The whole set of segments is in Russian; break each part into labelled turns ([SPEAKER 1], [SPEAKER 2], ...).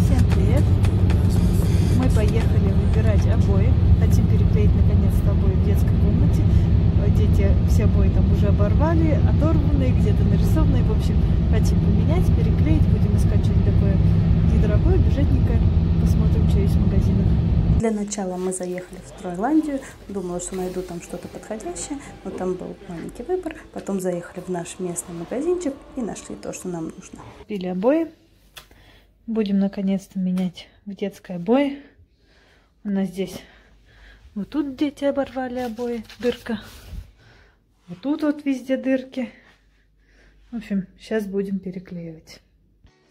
[SPEAKER 1] Всем привет! Мы поехали выбирать обои. Хотим переклеить наконец-то обои детской комнате. Э, Дети все обои там уже оборвали, оторванные, где-то нарисованные. В общем, хотим поменять, переклеить. Будем искать что-нибудь такое недорогое, бюджетненькое. Посмотрим, что есть в магазинах.
[SPEAKER 2] Для начала мы заехали в Стройландию. Думала, что найду там что-то подходящее, но там был маленький выбор. Потом заехали в наш местный магазинчик и нашли то, что нам нужно.
[SPEAKER 1] Купили обои. Будем наконец-то менять в детской обои. У нас здесь вот тут дети оборвали обои, дырка. Вот тут вот везде дырки. В общем, сейчас будем переклеивать.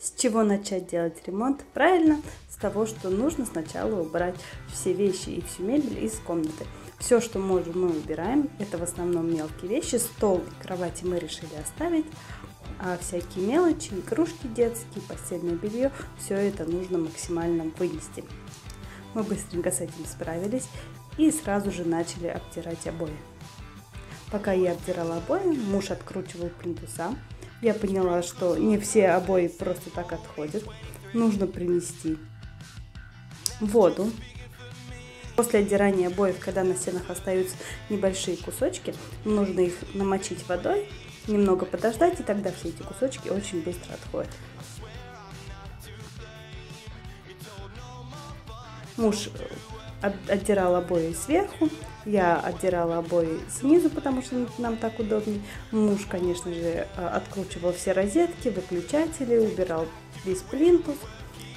[SPEAKER 2] С чего начать делать ремонт? Правильно, с того, что нужно сначала убрать все вещи и всю мебель из комнаты. Все, что можем, мы убираем. Это в основном мелкие вещи. Стол и кровати мы решили оставить. А всякие мелочи, игрушки детские, постельное белье, все это нужно максимально вынести. Мы быстренько с этим справились и сразу же начали обтирать обои. Пока я обтирала обои, муж откручивал плинтуса. Я поняла, что не все обои просто так отходят. Нужно принести воду. После отдирания обоев, когда на стенах остаются небольшие кусочки, нужно их намочить водой, немного подождать, и тогда все эти кусочки очень быстро отходят. Муж э, от- отдирал обои сверху, я отдирала обои снизу, потому что нам так удобнее. Муж, конечно же, э, откручивал все розетки, выключатели, убирал весь плинтус.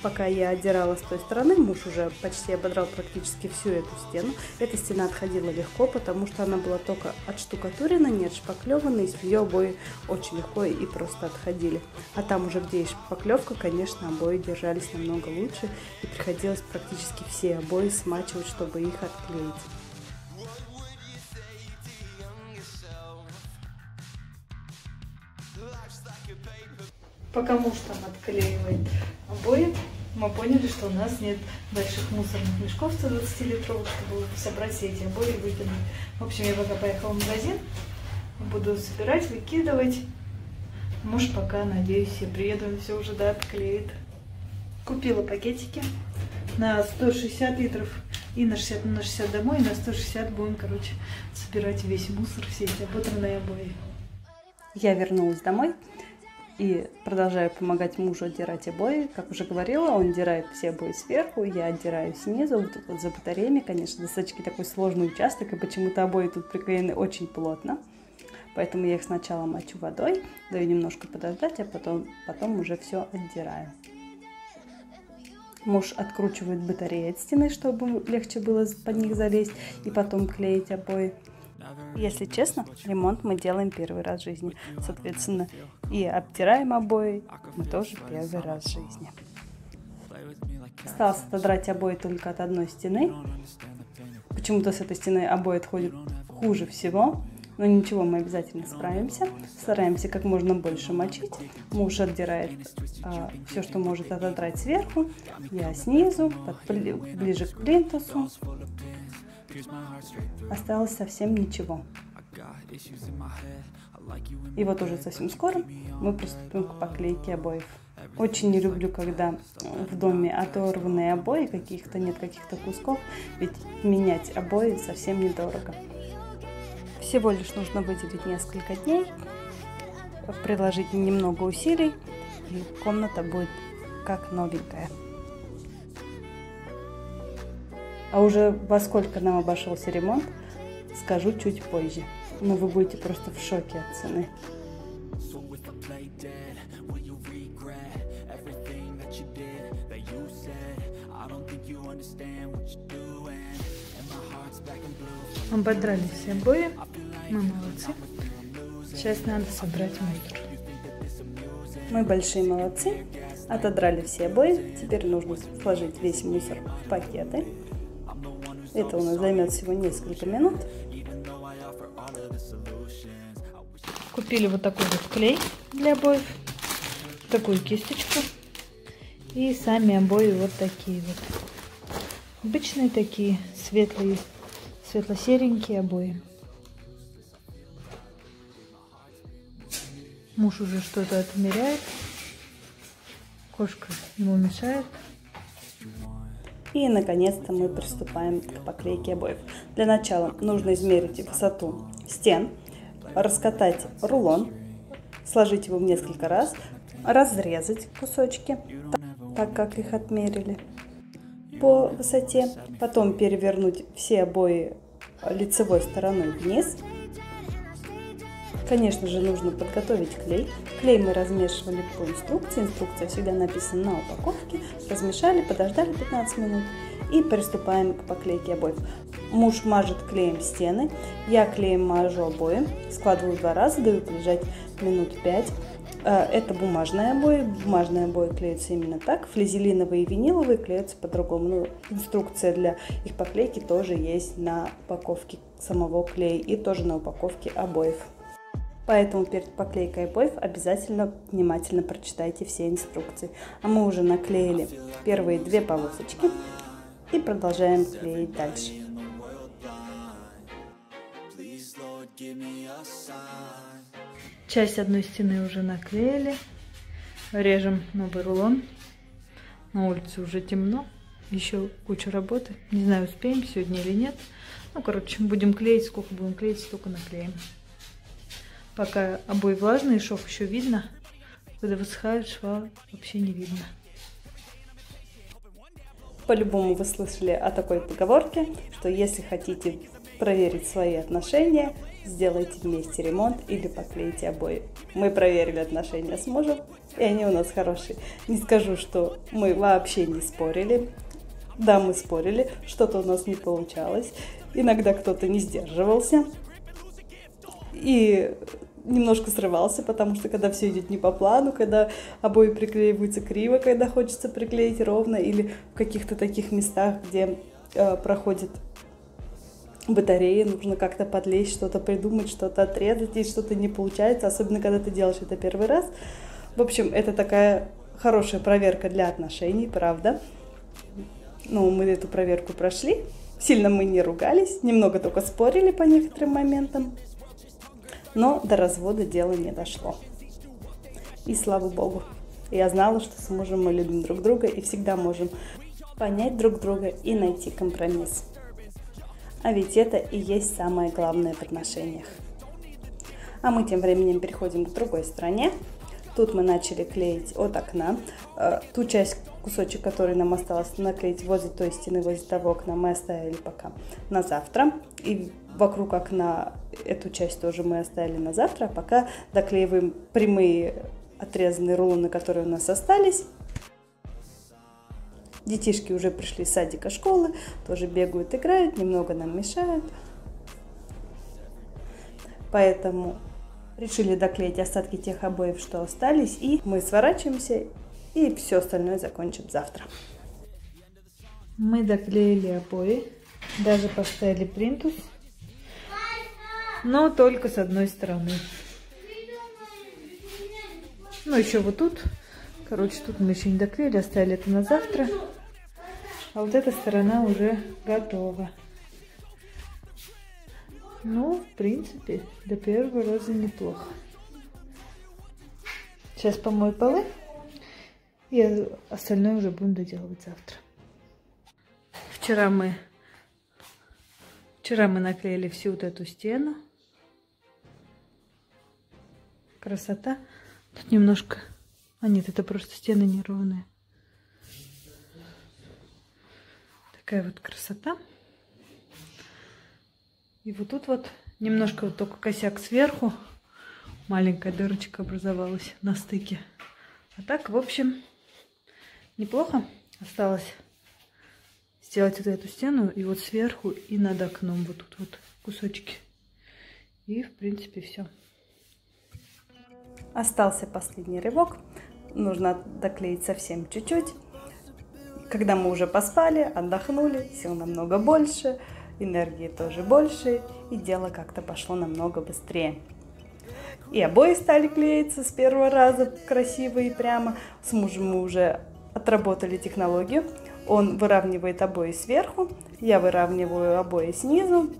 [SPEAKER 2] Пока я отдирала с той стороны, муж уже почти ободрал практически всю эту стену. Эта стена отходила легко, потому что она была только отштукатурена, не отшпаклевана, и с нее обои очень легко и просто отходили. А там уже, где есть шпаклевка, конечно, обои держались намного лучше, и приходилось практически все обои смачивать, чтобы их отклеить.
[SPEAKER 1] Пока муж там отклеивает обои, мы поняли, что у нас нет больших мусорных мешков 120-литровых, чтобы собрать все эти обои и выкинуть. В общем, я пока поехала в магазин, буду собирать, выкидывать. Муж пока, надеюсь, я приеду, он все уже да, отклеит. Купила пакетики на 160 литров и на 60, на 60 домой, и на 160 будем, короче, собирать весь мусор, все эти ободранные обои.
[SPEAKER 2] Я вернулась домой и продолжаю помогать мужу отдирать обои. Как уже говорила, он отдирает все обои сверху, я отдираю снизу, вот тут вот за батареями. Конечно, достаточно такой сложный участок, и почему-то обои тут приклеены очень плотно. Поэтому я их сначала мочу водой, даю немножко подождать, а потом, потом уже все отдираю. Муж откручивает батареи от стены, чтобы легче было под них залезть и потом клеить обои. Если честно, ремонт мы делаем первый раз в жизни. Соответственно, и обтираем обои мы тоже первый раз в жизни. Осталось отодрать обои только от одной стены. Почему-то с этой стены обои отходят хуже всего. Но ничего, мы обязательно справимся. Стараемся как можно больше мочить. Муж отдирает а, все, что может отодрать сверху. Я снизу, под, ближе к плинтусу. Осталось совсем ничего. И вот уже совсем скоро мы приступим к поклейке обоев. Очень не люблю, когда в доме оторванные обои, каких-то нет каких-то кусков, ведь менять обои совсем недорого. Всего лишь нужно выделить несколько дней, приложить немного усилий, и комната будет как новенькая. А уже во сколько нам обошелся ремонт, скажу чуть позже. Но вы будете просто в шоке от цены.
[SPEAKER 1] Ободрали все обои, мы молодцы. Сейчас надо собрать мусор.
[SPEAKER 2] Мы большие молодцы, отодрали все обои. Теперь нужно сложить весь мусор в пакеты. Это у нас займет всего несколько минут.
[SPEAKER 1] Купили вот такой вот клей для обоев, такую кисточку и сами обои вот такие вот. Обычные такие, светлые, светло-серенькие обои. Муж уже что-то отмеряет. Кошка ему мешает.
[SPEAKER 2] И, наконец-то, мы приступаем к поклейке обоев. Для начала нужно измерить высоту стен, раскатать рулон, сложить его в несколько раз, разрезать кусочки, так как их отмерили по высоте, потом перевернуть все обои лицевой стороной вниз. Конечно же, нужно подготовить клей. Клей мы размешивали по инструкции. Инструкция всегда написана на упаковке. Размешали, подождали 15 минут и приступаем к поклейке обоев. Муж мажет клеем стены, я клеем мажу обои, складываю два раза, даю лежать минут 5. Э, это бумажные обои, бумажные обои клеятся именно так, флизелиновые и виниловые клеятся по-другому. Ну, инструкция для их поклейки тоже есть на упаковке самого клея и тоже на упаковке обоев. Поэтому перед поклейкой обоев обязательно внимательно прочитайте все инструкции. А мы уже наклеили первые две полосочки и продолжаем клеить дальше.
[SPEAKER 1] Часть одной стены уже наклеили. Режем новый рулон. На улице уже темно. Еще куча работы. Не знаю, успеем сегодня или нет. Ну, короче, будем клеить. Сколько будем клеить, столько наклеим. Пока обои влажные, шов еще видно. Когда высыхают, шва вообще не видно.
[SPEAKER 2] По-любому вы слышали о такой поговорке, что если хотите проверить свои отношения, сделайте вместе ремонт или поклейте обои. Мы проверили отношения с мужем, и они у нас хорошие. Не скажу, что мы вообще не спорили. Да, мы спорили, что-то у нас не получалось. Иногда кто-то не сдерживался. И немножко срывался, потому что когда все идет не по плану, когда обои приклеиваются криво, когда хочется приклеить ровно, или в каких-то таких местах, где э, проходит батареи, нужно как-то подлезть, что-то придумать, что-то отрезать, и что-то не получается, особенно когда ты делаешь это первый раз. В общем, это такая хорошая проверка для отношений, правда. Ну, мы эту проверку прошли. Сильно мы не ругались, немного только спорили по некоторым моментам но до развода дело не дошло. И слава богу, я знала, что с мужем мы любим друг друга и всегда можем понять друг друга и найти компромисс. А ведь это и есть самое главное в отношениях. А мы тем временем переходим к другой стороне. Тут мы начали клеить от окна. Э, ту часть, кусочек, который нам осталось наклеить возле той стены, возле того окна, мы оставили пока на завтра. И вокруг окна эту часть тоже мы оставили на завтра, а пока доклеиваем прямые отрезанные рулоны, которые у нас остались. Детишки уже пришли из садика школы, тоже бегают, играют, немного нам мешают. Поэтому решили доклеить остатки тех обоев, что остались, и мы сворачиваемся, и все остальное закончим завтра.
[SPEAKER 1] Мы доклеили обои, даже поставили принтус но только с одной стороны. Ну, еще вот тут. Короче, тут мы еще не доклеили, оставили это на завтра. А вот эта сторона уже готова. Ну, в принципе, до первого раза неплохо. Сейчас помою полы. И остальное уже будем доделывать завтра. Вчера мы, вчера мы наклеили всю вот эту стену. Красота. Тут немножко... А нет, это просто стены неровные. Такая вот красота. И вот тут вот немножко вот только косяк сверху. Маленькая дырочка образовалась на стыке. А так, в общем, неплохо. Осталось сделать вот эту стену и вот сверху и над окном вот тут вот кусочки. И, в принципе, все.
[SPEAKER 2] Остался последний рывок. Нужно доклеить совсем чуть-чуть. Когда мы уже поспали, отдохнули, сил намного больше, энергии тоже больше, и дело как-то пошло намного быстрее. И обои стали клеиться с первого раза красиво и прямо. С мужем мы уже отработали технологию. Он выравнивает обои сверху, я выравниваю обои снизу.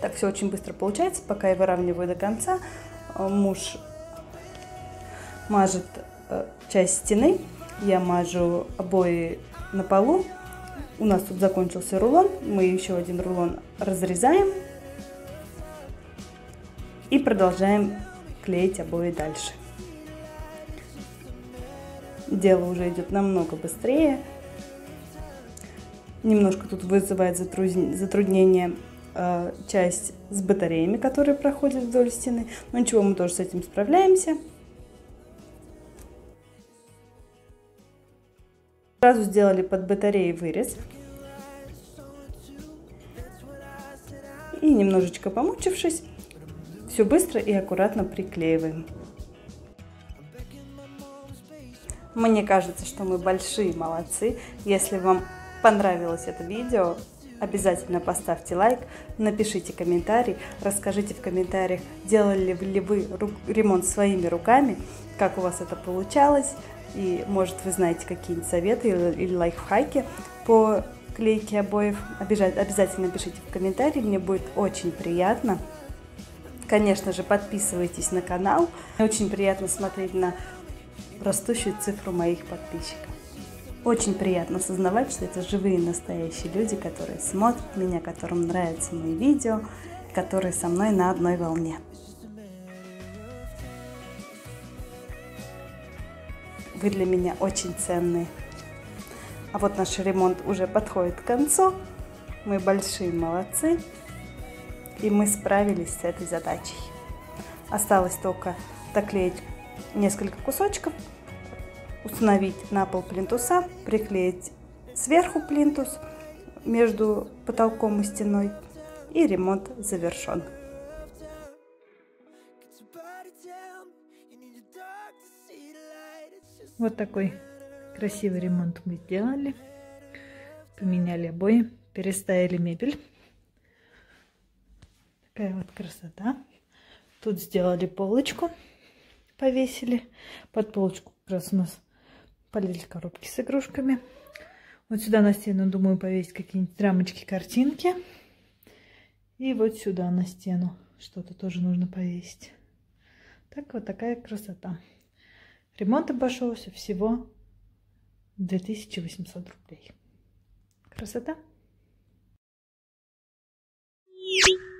[SPEAKER 2] Так все очень быстро получается, пока я выравниваю до конца. Муж мажет э, часть стены, я мажу обои на полу. У нас тут закончился рулон, мы еще один рулон разрезаем и продолжаем клеить обои дальше. Дело уже идет намного быстрее. Немножко тут вызывает затруднение э, часть с батареями, которые проходят вдоль стены. Но ничего, мы тоже с этим справляемся. Сразу сделали под батареей вырез. И немножечко помучившись, все быстро и аккуратно приклеиваем. Мне кажется, что мы большие молодцы. Если вам понравилось это видео, обязательно поставьте лайк, напишите комментарий, расскажите в комментариях, делали ли вы ремонт своими руками, как у вас это получалось. И, может, вы знаете какие-нибудь советы или, лайфхаки по клейке обоев. Обязательно пишите в комментарии, мне будет очень приятно. Конечно же, подписывайтесь на канал. Мне очень приятно смотреть на растущую цифру моих подписчиков. Очень приятно осознавать, что это живые настоящие люди, которые смотрят меня, которым нравятся мои видео, которые со мной на одной волне. Вы для меня очень ценные. А вот наш ремонт уже подходит к концу. Мы большие молодцы. И мы справились с этой задачей. Осталось только доклеить несколько кусочков, установить на пол плинтуса, приклеить сверху плинтус между потолком и стеной, и ремонт завершен.
[SPEAKER 1] Вот такой красивый ремонт мы сделали. Поменяли обои, переставили мебель. Такая вот красота. Тут сделали полочку, повесили. Под полочку как раз у нас полили коробки с игрушками. Вот сюда на стену, думаю, повесить какие-нибудь рамочки, картинки. И вот сюда на стену что-то тоже нужно повесить. Так вот такая красота. Ремонт обошелся всего 2800 рублей. Красота? Thank you.